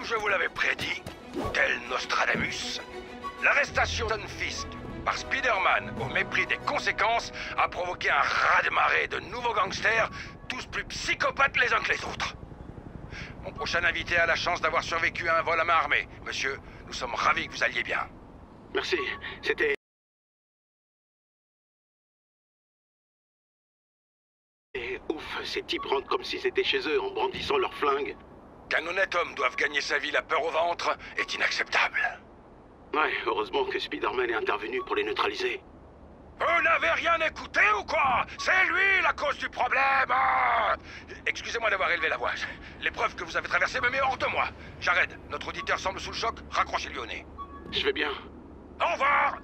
Comme je vous l'avais prédit, tel Nostradamus, l'arrestation de Fisk par Spider-Man au mépris des conséquences a provoqué un raz-de-marée de nouveaux gangsters, tous plus psychopathes les uns que les autres. Mon prochain invité a la chance d'avoir survécu à un vol à main armée. Monsieur, nous sommes ravis que vous alliez bien. Merci, c'était... Et ouf, ces types rentrent comme si c'était chez eux en brandissant leurs flingues. Qu'un honnête homme doive gagner sa vie la peur au ventre est inacceptable. Ouais, heureusement que Spider-Man est intervenu pour les neutraliser. Vous n'avez rien écouté ou quoi? C'est lui la cause du problème ah Excusez-moi d'avoir élevé la voix. L'épreuve que vous avez traversée me met hors de moi. Jared, notre auditeur semble sous le choc, raccrochez-lui au nez. Je vais bien. Au revoir